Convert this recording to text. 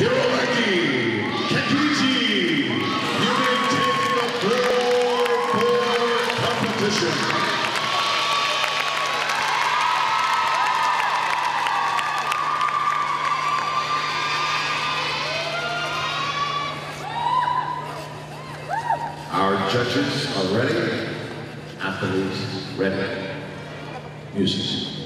Hiroaki Kikuchi, you may take the floor for competition. Our judges are ready. Athletes ready. Music.